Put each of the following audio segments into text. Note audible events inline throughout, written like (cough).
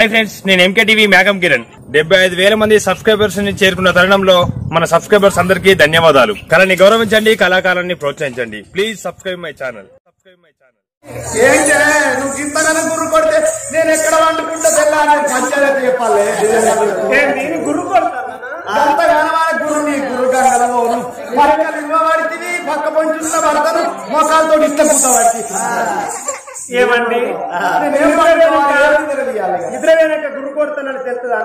Hi friends నేను MK TV మేఘం కిరణ్. డెబ్బై ఐదు వేల మంది సబ్స్క్రైబర్స్ని చేరుకున్న తరుణంలో మన సబ్స్క్రైబర్స్ అందరికీ ధన్యవాదాలు. కళని గౌరవించండి కళాకారాన్ని ప్రోత్సహించండి. Please subscribe my channel subscribe my channel ఏం చేయ నువ్వు ఇంతగానే గుర్రు కొడితే నేను ఎక్కడ వండుకుంటా తెల్లని పంచాయతీ చెప్పాలి నేను గుర్రు కొడతాను అంతగానమా గుర్రు నీ గుర్రు గంగలవో పక్కలు ఇవ్వబడితే పక్క పొంచున్న భర్తను ఇష్టపుతా వాడికి. ఏమండి? నిద్రపోయినాక గురు కొడతానని తెలుస్తుందా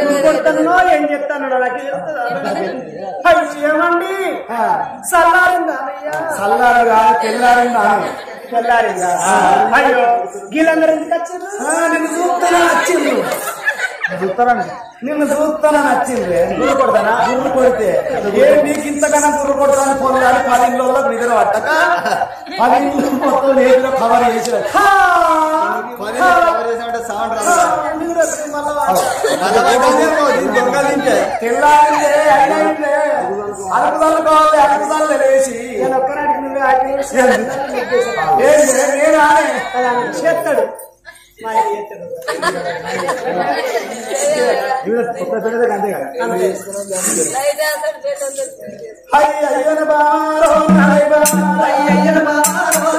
గురు కొడతానో ఏం చెప్తానో నాకు తెలుస్తుందా? అయ్యో, ఏమండి? చల్లారిందా చల్లారు కాదు తెల్లారిందా? అని. చల్లారిందా అయ్యో గీళ్ళందరూ ఎందుకు వచ్చారు ఆ, నిన్ను చూస్తానా నచ్చింది నిన్ను చూస్తానా నచ్చింది గుర్రు కొడతానా? గుర్రు కొడితే. ఏ నీకు ఇంతకన్నా గుర్రు కొడతాను పొందాలి? పది ఇళ్ళలో నిద్ర పట్టక? పది ఇళ్ళు మొత్తం నేతిలో కవర్ చేసిన తెల్లారిందే లేచి. నేను నువ్వే? చేస్తాడు (laughs) అయ్యన బారో నలై బారో, అయ్యన బారో,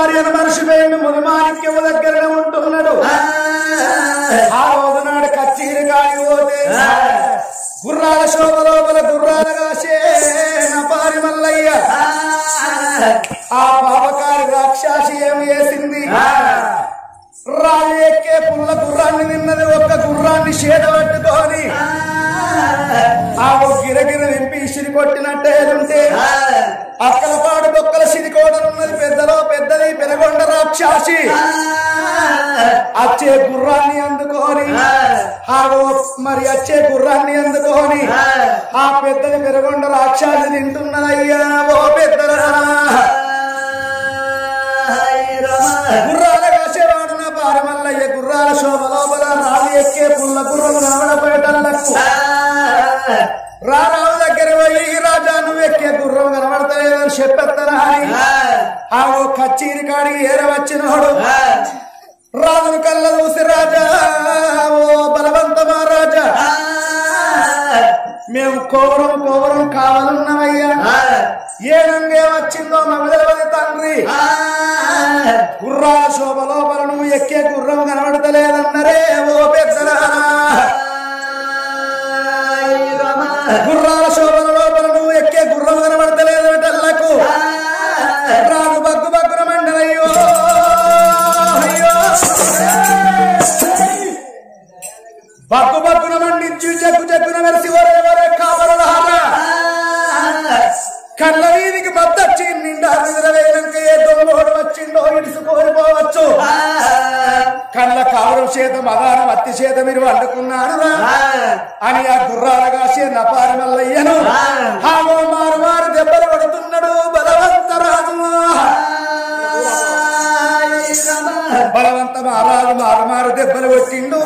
భార్యను మనిషిపోయిన మునిమాణిక్యమ దగ్గరనే ఉంటున్నాడు. ఆ. రోజు నాడు కచేరీ కాడికి పోతే గుర్రాల శోభ లోపల గుర్రాల కాసే నపారి మల్లయ్య. ఆ. పాపకారి రాక్షసి ఏమి చేసింది? రాజు ఎక్కే పుల్ల గుర్రాన్ని నిన్నది ఒక్క గుర్రాన్ని చేత పట్టుకొని ఆ. ఓ గిరగిర నింపి ఇసిరి కొట్టినట్టే ఉంటే అక్కల పాడు బొక్కల సిరికోడనున్నది పెద్దలో పెద్దది పెనగొండ రాక్షసి. అచ్చే గుర్రాన్ని అందుకొని ఆ. ఓ మరి అచ్చే గుర్రాన్ని అందుకొని ఆ. పెద్దది పెరగొండ రాక్షసి తింటున్నదయ్యా ఓ పెద్దరా. గుర్రాల శోభ లోపల రాజు ఎక్కే పుల్ల గుర్రం కనబడపోయేటల్లకు రారావు దగ్గర పోయి రాజా నువ్వు ఎక్కే గుర్రం కనబడతలేదని చెప్పెత్తరా అని ఆ. ఓ కచ్చీరి కాడికి ఏరవచ్చినోడు రాజును కళ్ళ చూసి రాజా ఓ బలవంతమా రాజా? మేము కోవరం కోవరం కావాలన్నామయ్యా ఏనంగే వచ్చిందో మగదలవది తండ్రి. గుర్రా శోభ లోపల నువ్వు ఎక్కే గుర్రం కనబడతలేదన్నరే ఓ పెద్దరా గుర్రాల శోభల బగ్గు బగ్గున మండించి జగ్గు జగ్గున మెరిసి ఒరే ఒరే కావరలారా కళ్ళ వీధికి మద్దచ్చి నిండా నిద్రవేయనంక ఏ దొంగోడు వచ్చిండో ఇడుచుకోరిపోవచ్చు కళ్ళ కావరం చేత మదానం అత్తి చేత మీరు వండుకున్నారు అని ఆ గుర్రాల కాసే నపారి మల్లయ్యను. హామో మారు మారు దెబ్బలు కొడుతున్నాడు బలవంత రాజు. బలవంత మహారాజు మారు మారు దెబ్బలు కొట్టిండు.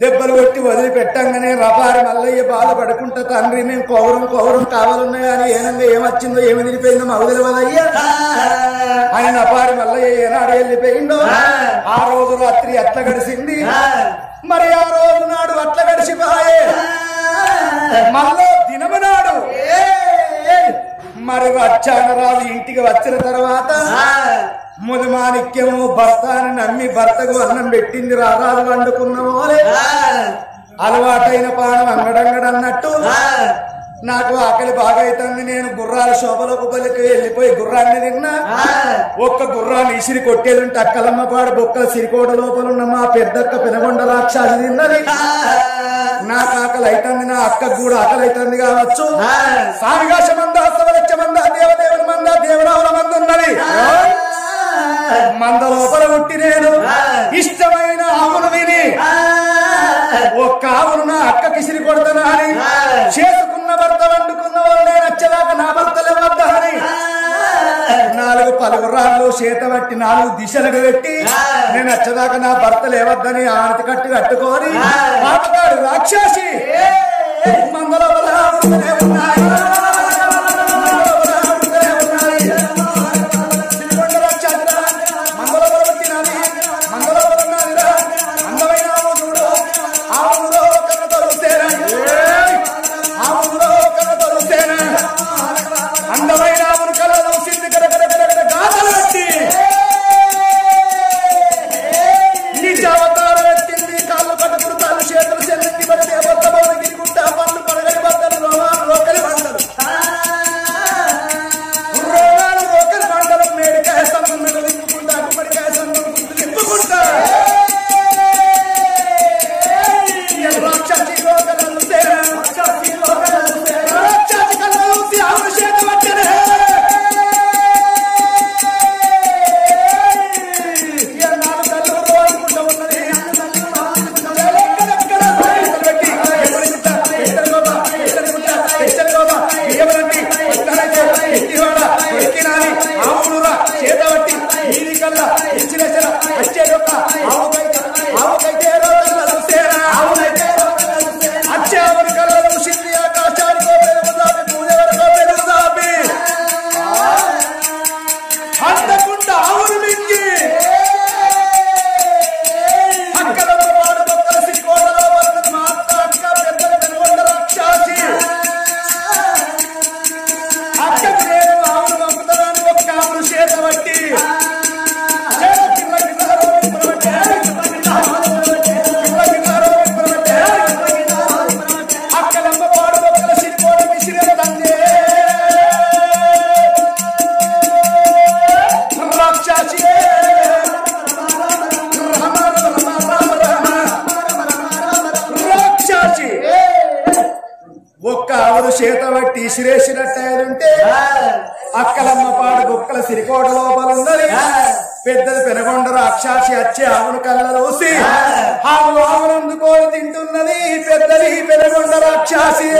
దెబ్బలు కొట్టి వదిలిపెట్టంగానే రపారి మల్లయ్య బాధపడుకుంటా తండ్రి మేము పౌరం పౌరం కావాలన్నాయి కానీ ఏనంగా ఏమొచ్చిందో ఏమి నిలిపోయిందో మగదలు వదయ్యా ఆయన అపారి మల్లయ్య ఏనాడు వెళ్ళిపోయిందో ఆ. రోజు రాత్రి అట్ల గడిచింది మరి ఆ రోజు నాడు అట్ల గడిచిపోయే. మళ్ళీ దినము నాడు మరి వచ్చానరాజు ఇంటికి వచ్చిన తర్వాత ముదిమాణిక్యము భర్త అని నమ్మి భర్తకు అన్నం పెట్టింది రారాజు వండుకున్న వాళ్ళే అలవాటైన పానం అంగడంగడన్నట్టు? నాకు ఆకలి బాగా అవుతుంది నేను గుర్రాల శోభలోకి పలికి వెళ్ళిపోయి గుర్రాన్ని తిన్నా. ఒక్క గుర్రాన్ని ఇసిరి కొట్టేదుంటే అక్కలమ్మ పాడు బొక్కల సిరికోట లోపల ఉన్న మా పెద్దక్క పెనగొండ రాక్షసి తిన్నది. నాకు ఆకలి అవుతుంది నా అక్కకు కూడా ఆకలి అవుతుంది కావచ్చు. సామిగాశ మంద అస్తవలక్ష మంద దేవదేవుని మంద దేవరావుల మంద ఉన్నది. మంద లోపల పుట్టి నేను ఇష్టమైన ఆవును విని. ఒక్క ఆవును నా అక్క కిసిరి కొడతానా అని. చేసుకున్న భర్త వండుకున్న వాళ్ళు నేను వచ్చేదాకా నా భర్తలే వద్దా అని. నాలుగు పలుగురాళ్ళు చేత పట్టి నాలుగు దిశలకు పెట్టి. నేను వచ్చేదాకా నా భర్త లేవద్దని ఆనతి కట్టు కట్టుకొని పాపగాడు రాక్షసి. మందల ఉన్నాయి. రాక్షసి వచ్చి ఆవును కళ్ళలోసి ఆవు ఆవును అందుకొని తింటున్నది పెద్దది పెనగొండ రాక్షసి.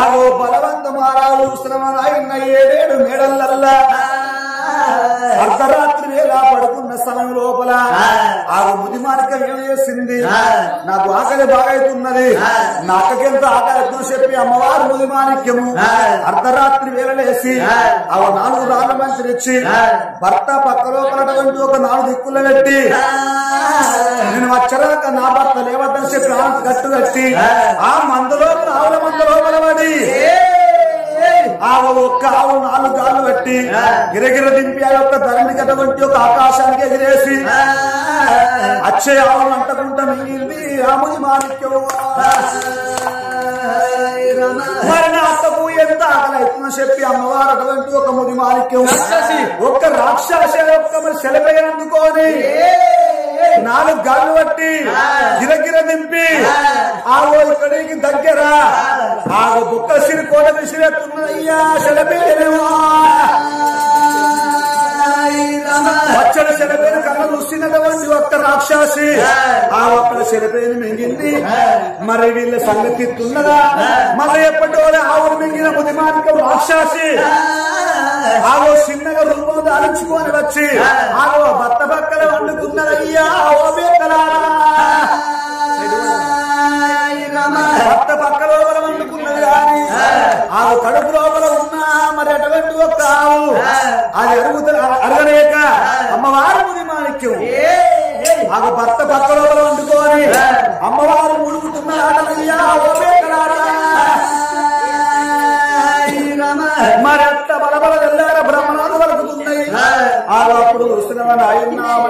ఆగో బలవంత మారాలు శ్రమ శ్రమనాయన్న ఏడేడు మేడల్లల్లా. అర్ధరాత్రి పడుకున్న స్థలం లోపల ఆవు ముది మానిక ఏం చేసింది నాకు ఆకలి బాగైతున్నది. నాకెంత ఆకలి అవుతుందో చెప్పి అమ్మవారు ముది మాణిక్యము. అర్ధరాత్రి వేళ లేసి ఆ. నాలుగు రాళ్ళ మంచి తెచ్చి భర్త పక్క లోపలటువంటి ఒక నాలుగు దిక్కులు పెట్టి నేను వచ్చరాక నా భర్త లేవద్దని చెప్పి కట్టు కట్టి ఆ. మందు లోపల ఆవుల మందు లోపల పడి ఆవు ఒక్క ఆవు నాలుగు గాళ్ళు పెట్టి గిరగిర దింపి ఆ యొక్క ధరణి కటువంటి ఒక ఆకాశానికి ఎగిరేసి అచ్చే ఆవును అంటకుండా మిగిలింది రాముని మాణిక్యం మరి నా అత్తకు ఎంత ఆకలి అవుతుందని చెప్పి అమ్మవారు అటువంటి ఒక ముది మాణిక్యం ఒక్క రాక్షస యొక్క మరి నాలుగు గాళ్ళు పట్టి గిరగిర దింపి ఆవో ఇక్కడికి దగ్గర ఆవు బుక్క సిరి కోట విసిరెత్తున్నదయ్యా సెలబేనేమో పచ్చడి సెలపేను కళ్ళ చూసినటువంటి ఒక్క రాక్షసి. ఆ ఒక్క సెలపేను మింగింది. మరి వీళ్ళ సంగతి తున్నదా మరి ఎప్పటి వాళ్ళు ఆవును మింగిన ముదిమానికం రాక్షసి? ఆవో చిన్నగా రూపం దాల్చుకొని వచ్చి ఆవో భర్త పక్కన వండుకున్నదయ్యా ఓ బేకలారా. భర్త పక్క లోపల వండుకున్నది కానీ ఆవు కడుపు లోపల ఉన్నా మరి అటువంటి ఒక్క ఆవు. అది అరుగుత అరగలేక అమ్మవారు ముది మాణిక్యం. ఆమె భర్త పక్క లోపల వండుకొని. అమ్మవారు ముడుగుతున్నాడయ్యా ఓ బేకలారా మరి అత్త బలబల వెళ్ళార బ్రహ్మణాలు వలుకుతున్నాయి. ఆ. అప్పుడు వస్తున్న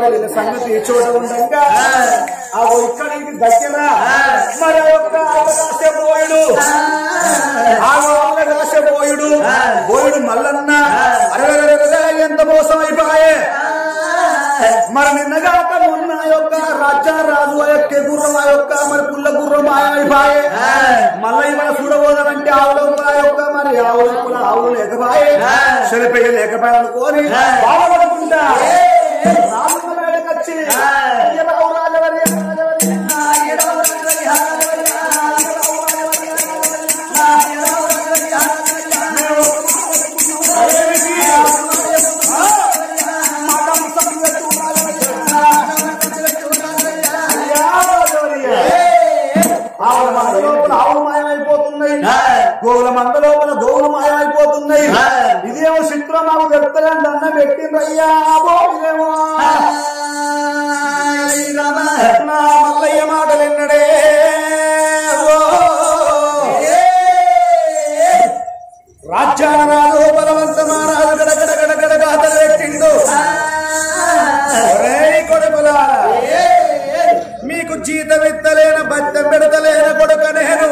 వీళ్ళ సంగతి చోట ఉండగా. ఆ ఇక్కడికి దగ్గర మరి యొక్క ఆవకాశ పోయుడు ఆవకాశ పోయుడు పోయుడు మల్లన్న. ఎంత మోసం అయిపోయే. మరి నిన్నగాక మొన్న యొక్క రాజా రాజు ఆ యొక్క గుర్రం ఆ యొక్క మరి పుల్ల గుర్రం మాయమైపోయే మళ్ళీ ఇవాళ చూడబోదామంటే ఆవుల యొక్క మరి ఆవుల ఆవులు లేకపోయే శనిపెయ్య లేకపోయాలనుకోని బాధపడుకుంటా. రాముల మేడకు వచ్చి గోవుల మంద లోపల గోవులు మాయమైపోతున్నాయి ఇదేమో చిత్రం నాకు దండం పెట్టిండ్రయ్యా అబ్బో ఇదేమో. నా మల్లయ్య మాటలు ఎన్నడే. రాజ్యాన రాజు బలవంత మహారాజు గడగడ గడగడ గాథలు పెట్టిండు. కొడుకులారా మీకు జీతం ఇత్తలేన బద్దం పెడతలేన కొడుక నేను.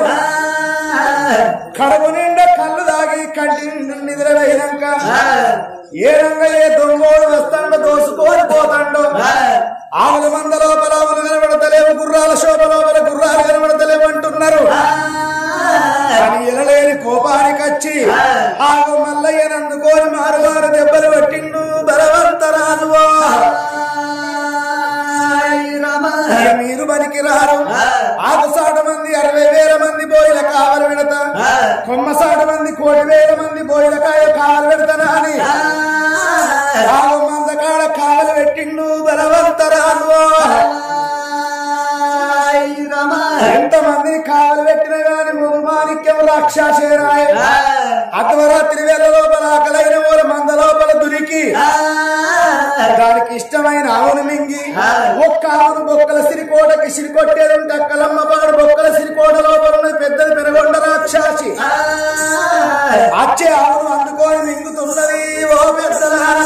కడుపు నిండా కళ్ళు దాగి కంటి నిండా నిద్ర వేయనాక ఏ రంగా ఏ దొంగోడు వస్తాడో దోసుకొని పోతాడో ఆవుల మంద లోపల ఆవులు కనబడతలేవు గుర్రాల శోభ లోపల గుర్రాలు కనబడతలేవు అంటున్నారు అని ఎనలేని కోపానికి వచ్చి ఆగు మల్లయ్యను అందుకొని మారువారు దెబ్బలు పట్టిండు బలవంతరాజు మీరు పనికి రారు ఆకు సాట మంది అరవై వేల మంది బోయిల కావలు పెడతా కొమ్మ సాట మంది కోటి వేల మంది బోయిల కాయ కావలు పెడతానా అని. మంద కాడ కావలు పెట్టిండు బలవంతరాజు ఎంతమంది కావలు పెట్టిన గాని ముదుమాణిక్యం రాక్షసేరాయ అర్ధరాత్రి వేల లోపల ఆకలైన వాళ్ళ మంద లోపల దురికి. దానికి ఇష్టమైన ఆవును మింగి ఒక్క ఆవును బొక్కల సిరికోటకి సిరికొట్టేదంటే అక్కలమ్మ పాడు బొక్కల సిరికోట లోపల పెద్దది పెరగొండ రాక్షసి. అచ్చే ఆవును అందుకొని మింగుతున్నది ఓ పెద్దలారా.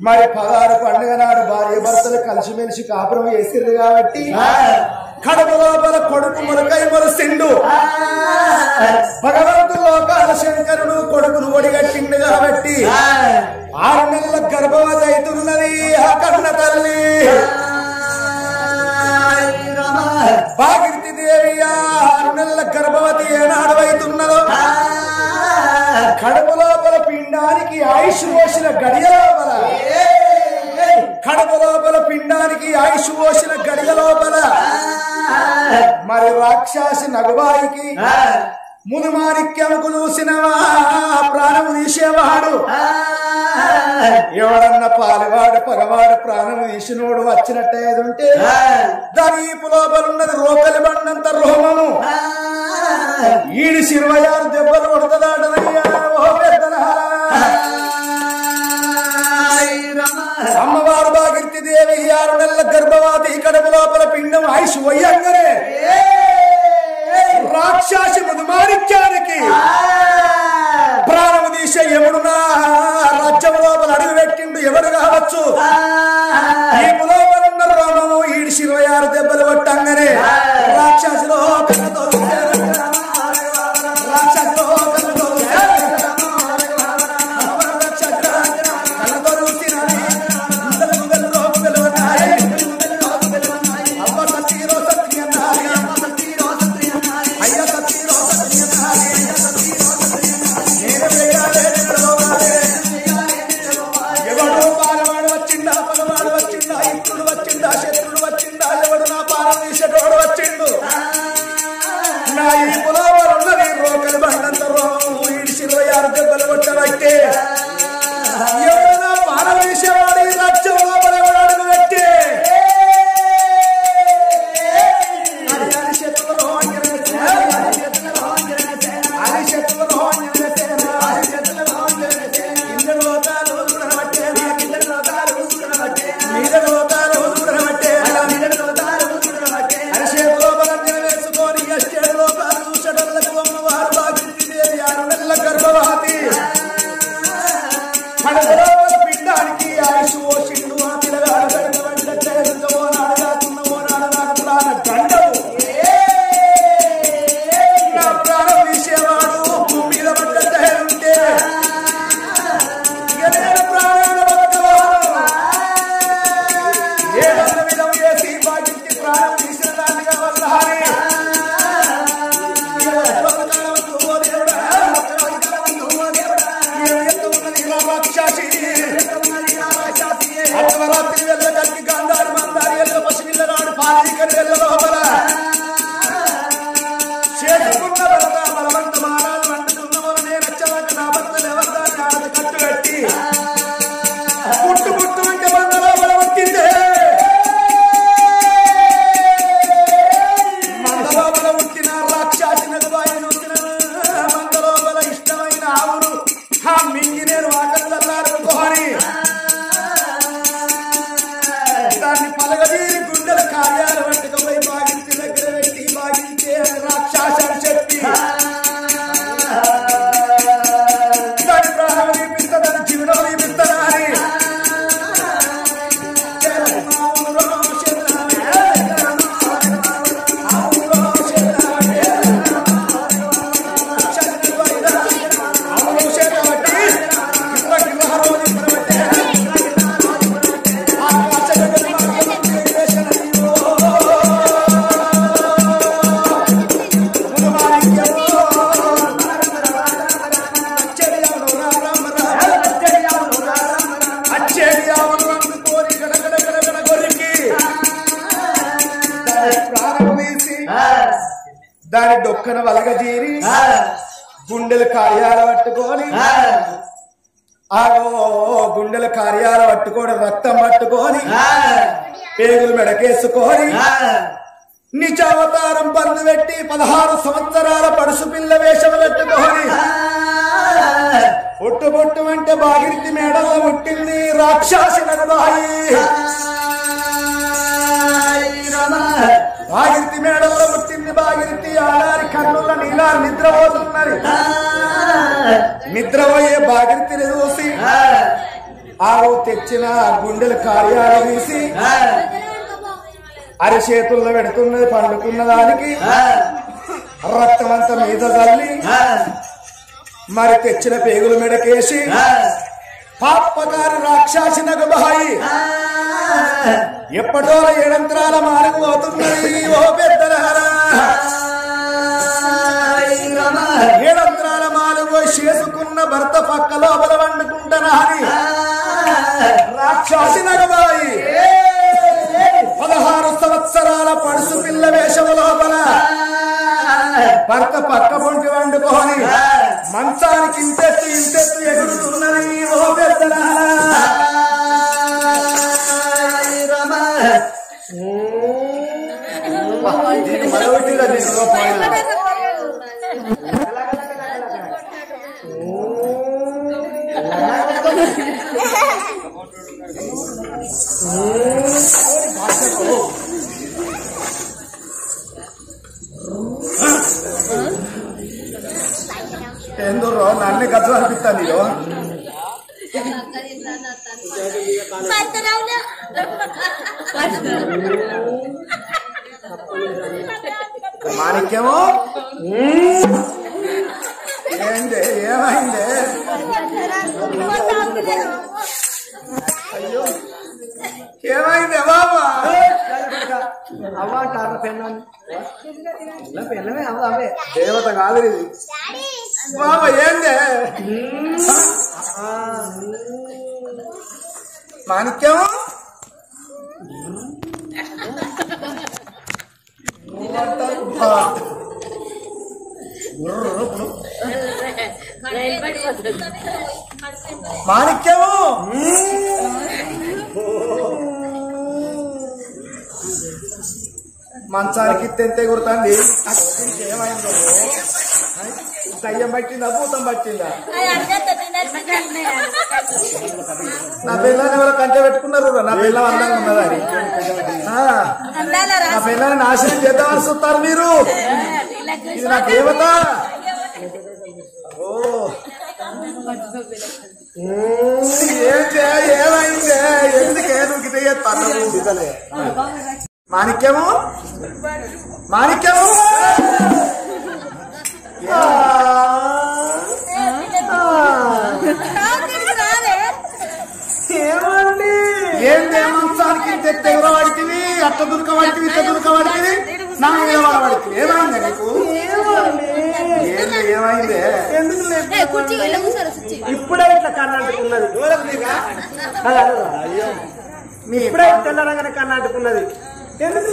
మరి పదహారు పండుగ నాడు భార్య భర్తలు కలిసిమెలిసి కాపురం వేసింది కాబట్టి కడుపు లోపల కొడుకు ములకై మొలసిండు భగవంతుడు లోకాల శంకరుడు కొడుకును ఒడిగట్టిండు కాబట్టి ఆరు నెలల గర్భవతి అవుతున్నది ఆ కన్న తల్లి. భాగీరథి దేవి ఆరు నెలల గర్భవతి ఏనాడు అవుతున్నదో కడుపు లోపల పిండానికి ఆయుష్ పోసిన గడియ లోపల కడుపు లోపల పిండానికి ఆయుష్ పోసిన గడియ లోపల మరి రాక్షసి నగుబాయికి మునుమాణిక్యముకు చూసినవా? ప్రాణము తీసేవాడు. ఎవడన్న పాలివాడు పగవాడు ప్రాణము తీసినోడు వచ్చినట్టేదుంటే దాని ఈపు లోపల ఉన్నది రోకలి బండంత రోమము. ఈడి ఇరవై ఆరు దెబ్బలు ఓ అమ్మవారు భాగీరథి దేవి ఆరు నెలల గర్భవతి కడుపు లోపల పిండం ఆయుష్ వయ్యంగానే రాక్షసి మధుమాణిక్యానికి ప్రాణము తీసే యముడునా రాజ్యం లోపల అడుగు పెట్టిండు ఎవరు కావచ్చు? ఈ లోపల ఉన్న రోమము ఈడిసి ఇరవై ఆరు దెబ్బలు కొట్టంగానే రాక్షసులో కన్నతో ఆగో గుండెల కార్యాలు పట్టుకొని రక్తం పట్టుకొని పేగులు మెడకేసుకొని నిజావతారం బంధు పెట్టి పదహారు సంవత్సరాల పడుసు పిల్ల వేషం పెట్టుకొని. పొట్టు పొట్టు అంటే బాగిరితి మేడలో పుట్టింది రాక్షసి నగబాయి బాగిరితి మేడల్లో పుట్టింది బాగిరితి ఆడారి కన్నుల నీలా నిద్రపోతున్నది నిద్రపోయే బాగిరితిని చూసి ఆవు తెచ్చిన గుండెల కార్యాలు తీసి అరిచేతుల్లో పెడుతున్నది పండుకున్న దానికి రక్తం అంతా మీద తల్లి మరి తెచ్చిన పేగుల మెడకేసి పాపగారి రాక్షసి నగబాయి ఎప్పటో ఏడంతరాల పోతున్నది ఓ పెద్దలారా ఏడంతరాల మాలకు చేసుకున్న భర్త పక్క లోపల వండుకుంటానా అని రాక్షసి నగబాయి పదహారు సంవత్సరాల పడుసు పిల్ల వేషము లోపల భర్త పక్క పొంటి వండుకొని మంచానికి ఇంతెత్తు ఇంతెత్తు ఎగురుతున్నది ఓ పెద్దలారా దీనికి మరొకటిగా మాణిక్యము ఏంటి ఏమైంది? ఏమైంది బాబా? అవ్వ అంటారు పెన్నాన్ని పెన్నమే అవ్వ అవే. దేవత కాదు ఇది. బాబా ఏంది? మాణిక్యము? మంచానికి తెంతే కొడుతుంది ఏమైందో? దయ్యం పట్టిందా? భూతం పట్టిందా? నా పిల్లని ఎవరో కంచె పెట్టుకున్నారు నా పిల్ల అందంగా ఉన్నదా నా పిల్లని నాశనం చేద్దామని చూస్తారు మీరు. ఇది నా దేవత. ఓ. ఏంటే ఏమైందే? ఎందుకే నువ్వు గిట్ట చేస్తాను మాణిక్యము? మాణిక్యము? ఆ, ఏమండి? ఏందే మంచానికి తెగర వాడికివి? అట్ట దుర్క వాడికివి ఇట్ట దుర్క వాడికివి? నా మీద వాడికి ఏమైంది నీకు? ఏమైంది? ఇప్పుడే ఇట్లా అయ్యో. నీ ఇప్పుడే తెల్లరంగానే కర్ణాటకున్నది ఎందుకు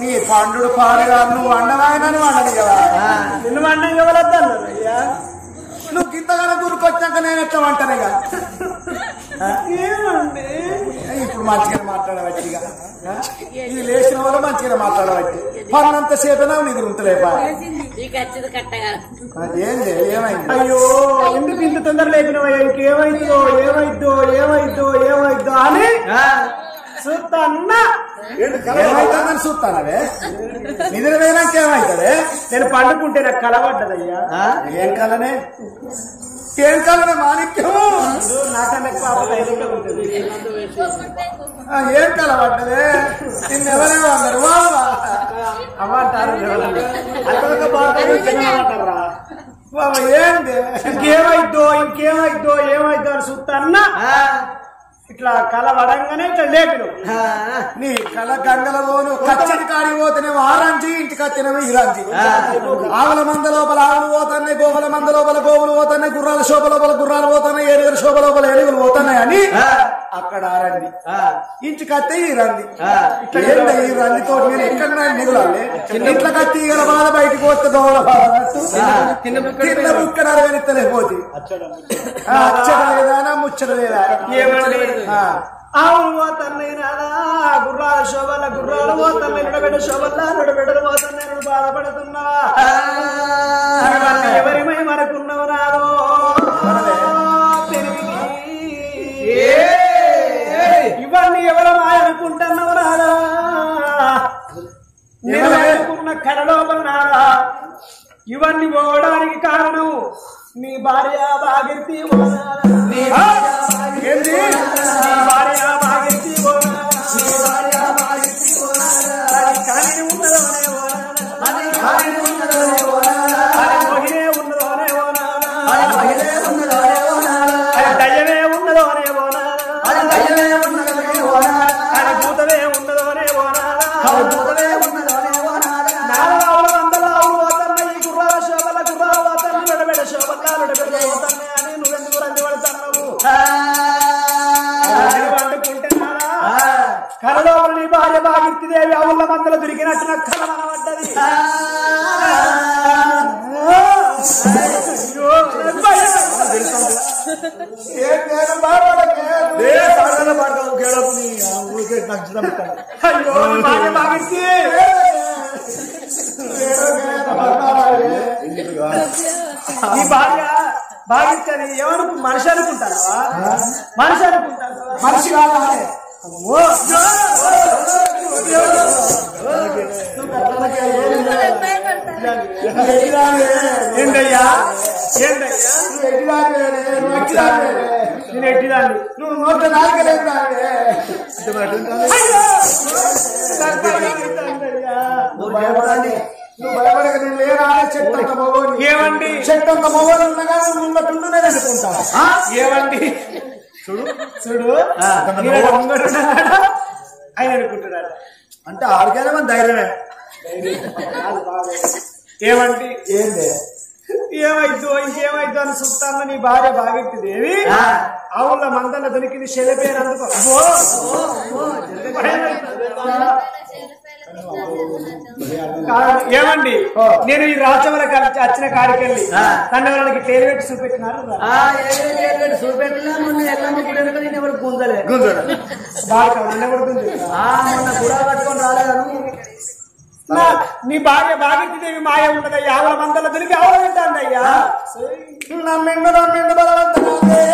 నీ పండుడు పాడుగా నువ్వు అండవాయనని వండని కదా. నిన్ను వంట ఇవ్వలేదన్నారు అయ్యా? నువ్వు నేను ఎట్లా వంటనేగా ఏమండి? ఇప్పుడు మంచిగా మాట్లాడవచ్చిగా ఇది లేచిన వాళ్ళు మంచిగా మాట్లాడవచ్చు. పన్నంత సేపైనా నిధులు ఉంటలేపా ఏమైంది? అయ్యో ఎందుకు ఇంత తొందర లేపినవయ్యా? ఇంకేమైందో ఏమైద్దో ఏమైద్దో ఏమైద్దో అని చూస్తాన్నా ఏమైతుందని చూస్తానవే? నిధులు వేయడానికి ఏమైతుంది? నేను పండుకుంటే నాకు కలబడ్డదయ్యా ఏం కలనే? ఏం కలనే మాణిక్యం నాకన్నా పాప ఏం కలబడ్డదే నిన్ను ఎవరే అన్నారు బాబా అమ్మంటారు బాగుంటారా బాబా ఏంది? ఇంకేమైద్దో ఇంకేమైద్దో ఏమైద్దో అని చూస్తాన్నా ఇట్లా కల పడంగానే ఇట్లా లేపిను నీ కళ గంగలలోను కచ్చడి కాడికి పోతేనేమో ఆరంజి ఇంటికి వచ్చినేమో ఇరాంజి ఆవుల మంద లోపల ఆవులు పోతున్నాయి గోవుల మంద లోపల గోవులు పోతున్నాయి గుర్రాల శోభ లోపల గుర్రాలు పోతున్నాయి ఏనుగుల శోభ లోపల ఏనుగులు పోతున్నాయి అని అక్కడ ఆ. రంది ఆ, ఇంటి కత్తే ఈ రంది ఆ. ఏంటి ఈ రందితో నేను ఎక్కడ నిగులాలి ఇట్లా కత్తి ఈగల బాధ బయటికి వస్తే దోమల బాధ కింద అచ్చట లేదా ముచ్చట లేదా? గుర్రాల శోభల గుర్రాలు ఓ తన్నై నడబెడ శోభల్ల నడబెడలు బాధపడుతున్నా. ఎవరిమై మనకున్నవు నాదో? ఎవరమా అనుకుంటున్నావు నాదా నేను అనుకున్న కళ లోపల నాదా ఇవన్నీ పోవడానికి కారణం నీ భార్య ఓ నాదా. నీ భార్య ఏంది? నీ భార్య భాగీరథి ఓ నాదా. నీ భార్య భాగీరథి ఓ నాదా. అది భాగిత్తి అని ఏమనుకు మనిషి అనుకుంటారా? మనిషి అనుకుంటారా? మనిషి కావాలి ఏంటయ్యా ఏంటయ్యా? నేను ఎట్టిదాన్ని? నువ్వు నోట్ల నాలుగలేదు నువ్వు భయపడాలి నువ్వు భయపడక నేను లేరా చెట్టు అంత మగోని ఏమండి మగోని ఉండగా అనుకుంటా ఏమండి? చూడు చూడు? ఆయన అనుకుంటున్నాడు. అంటే ఆడికైనా మన ధైర్యమే. ఏమండి? ఏంది? ఏమైద్దు ఇంకేమైద్దు అని చూస్తాన్న నీ భార్య బాగెట్టి దేవి ఆవుల మందల దొరికింది! కాదు, ఏమండి? నేను ఈ కలిసి వచ్చిన కాడికెళ్ళి తన వాళ్ళకి టేలు పెట్టి చూపెట్టినారు చూపెట్టినా గుంజలే. బాగా నన్ను కొడుతుంది ఆ మొన్న గుడా పట్టుకొని రాలేదను. నా- నీ భార్య బాగెట్టి దేవి మాయ ఉండదయ్యా. ఆవుల మందల దొరికి ఆవుల పెట్టండి నమ్మిండు నమ్మిండు బలవంతనాలే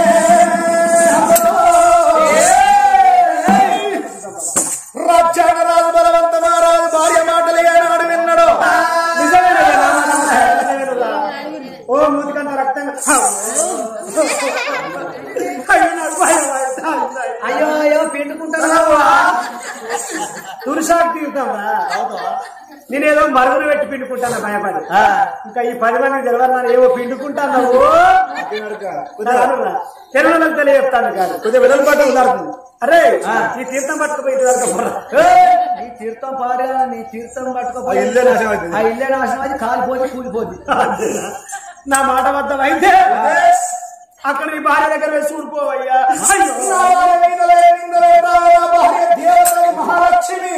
తులసాకు తీరుతావా నేనేదో మరుగున పెట్టి పిండుకుంటాను భయపడి? ఇంకా ఈ పది మంది తెలవన్నారు? ఏవో పిండుకుంటాను తెలుగులకు తెలియజెప్తాను కాదు. కొద్దిగా వెడల్ పట్ట ఉదాహరణ అరే ఈ తీర్థం పట్టుకుపోయి నీ తీర్థం పారా నీ తీర్థం పట్టుకోపోయి ఆ ఇల్లే నాశనం అవుతుంది. ఆ ఇల్లే నాశనం అది కాలిపోతే కూలిపోద్ది. నా మాట వద్ద అయితే అక్కడ నీ భార్య దగ్గర వేసి అయ్యో. భార్య దేవత మహాలక్ష్మి.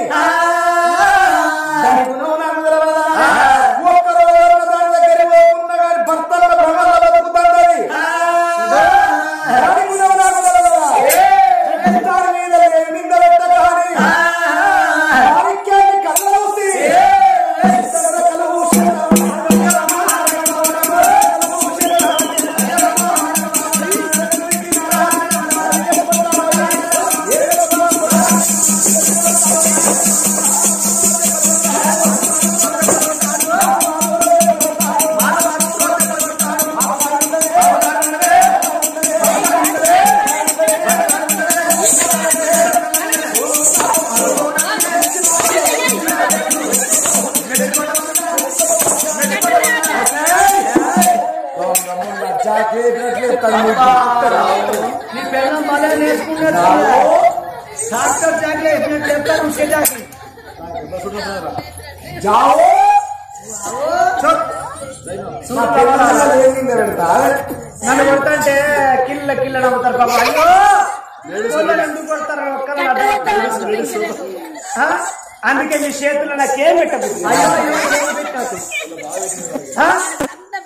నన్ను కొడుతుంటే కిల్ల కిల్ల నమ్ముతారు పాప. అయ్యో! ఎందుకు కొడతారు? అందుకే మీ చేతుల్లో నాకేం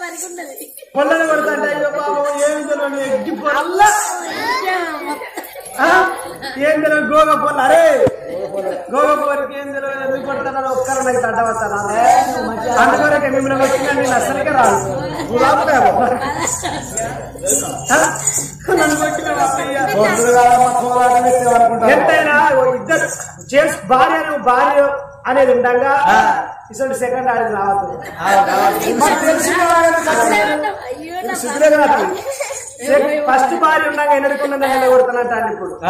పరిగున్నది పొల్లలు కొడతాంటే అయ్యో బాబు ఏం తెలియదు ఎగ్గి పొల్ల ఆ? ఏం తెలియదు గోగ పొల్ల. అరే! గోగ పొలకి ఏం తెలియదు ఎందుకు ఒక్కరు నాకు తడ్డవస్తారా అందుకొరకే మిమ్మల్ని వచ్చిన నేను అసలుకే రాదు ఎంతైనా ఓ ఇద్దరు జేమ్స్ భార్య నువ్వు భార్య అనేది ఉండగా ఇటువంటి సెకండ్ ఆడేది రావద్దు. ఫస్ట్ భార్య ఉండగా ఎన్నడుకున్నా నిలబడుతున్నట్టాడు ఇప్పుడు.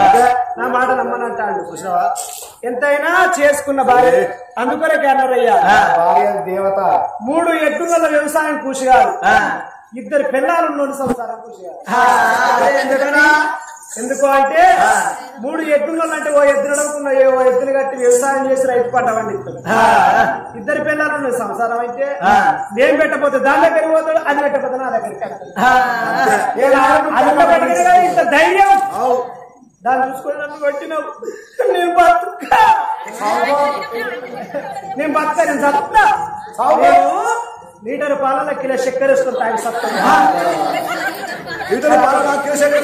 నా మాట నమ్మనంటాడు ఎంతైనా చేసుకున్న భార్య. అందుకొరకే అన్నారయ్యా. భార్య దేవత. మూడు ఎట్టుల వ్యవసాయం కూసిగారు ఇద్దరు పిల్లలు ఉన్న సంసారం కూసిగారు. ఎందుకు అంటే మూడు ఎద్దులు అంటే ఓ ఎద్దులు నడుపుకున్న ఓ ఎద్దులు కట్టి వ్యవసాయం చేసి రైతు పంట ఇద్దరు పిల్లలు సంసారం అయితే నేను పెట్టపోతే దాని దగ్గరికి పోతాడు అది పెట్టపోతే నా దగ్గరికి ఇంత ధైర్యం. దాన్ని చూసుకొని నన్ను కొట్టినావు. నేను బతుకా నేను బతుకా నేను సత్తా. లీటర్ పాలలో కిలో చక్కెర వేసుకొని తాగి సత్తా. ఇతను బాగా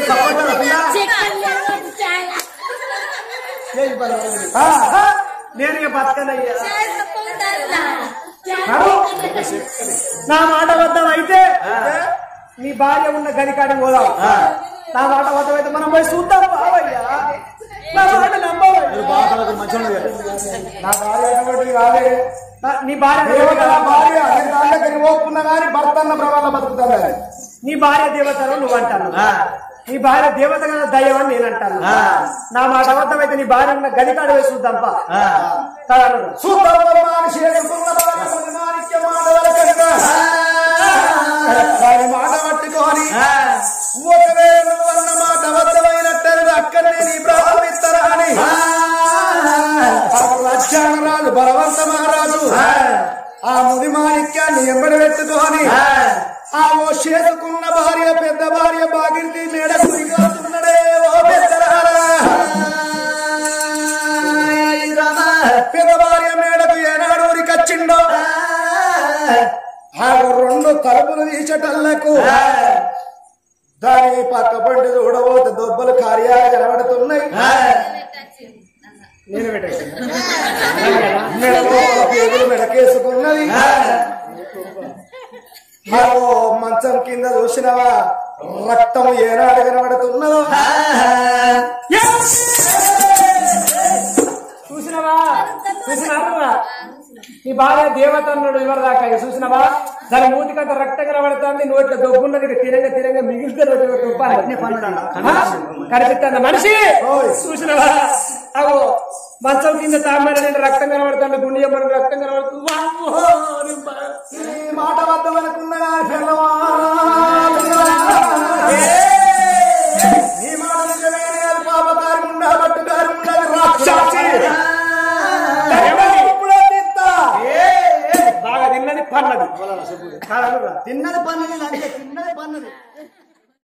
సపోర్ట్ నేను ఇక బతకనయ్యా. నడు. నా మాట వద్దాం అయితే నీ భార్య ఉన్న గనికాడికి పోదాం. నా మాట వద్దాం అయితే మనం పోయి చూద్దాం బావయ్యా. నా మాట నా భార్య కాదే. నా- భార్య భార్య పోకున్నా కానీ భర్త అన్న ప్రభావం బతుకుతాను. నీ భార్య దేవతను నువ్వు అంటాను నీ భార్య దేవత కదా దయ్యం అని నేను అంటాను నా మాట అబద్ధమైతే నీ భార్య ఉన్న గదికాడు వేసి చూద్దాంపా మాట పట్టుకొని ఒకవేళ మాట అబద్ధమైనట్టు అక్కడనే నీ అని లక్ష్మణరాజు బలవంత మహారాజు. ఆ. ముది మాణిక్యాన్ని ఎంబడి పెట్టుకొని ఆ ఓ చేసుకున్న భార్య పెద్ద భార్య బాగిరిది మేడ కురిగాతున్నాడే ఓ పెద్దరారా పెద్ద భార్య మేడకు ఏనాడు ఉరికొచ్చిండో. ఆ రెండు తలుపులు తీసేటల్లకు దాని పక్క పండి చూడబోతే దొబ్బలు కార్యాలు కనబడుతున్నాయి. నేను పెట్టేసి మెడకేసుకున్నది. మంచం కింద చూసినవా? రక్తం ఏనాడు కనబడుతున్నదో? చూసినవా? చూసినారా నీ భార్య దేవత అన్నాడు ఎవరిదాకా చూసినవా? దాని మూతి మూతికంత రక్తం కనబడుతుంది నోట్లో దొబ్బున్నది తిరంగ తిరంగ మిగిలితే కనిపిస్తుంది మనిషి? చూసినవా? అవో మంచం కింద తామర రక్తం కనబడుతుంది గుండె ఎమ్మడి రక్తం కనబడుతుంది. మాట పన్నది. తిన్నది పన్నది అంటే తిన్నది పన్నది.